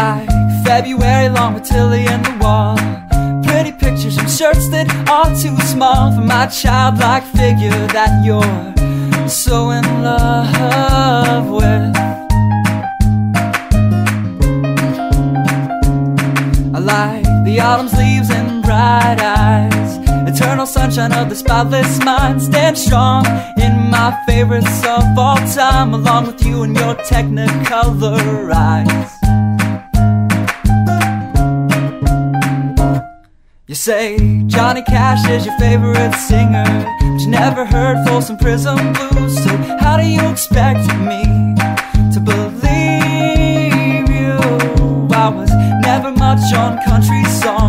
like February long with Tilly and the wall. Pretty pictures and shirts that are too small for my childlike figure that you're so in love with. I like the autumn's leaves and bright eyes. Eternal sunshine of the spotless mind. Stand strong in my favorites of all time, along with you and your technicolor eyes. You say Johnny Cash is your favorite singer, but you never heard Folsom Prison Blues. So how do you expect me to believe you? I was never much on country songs.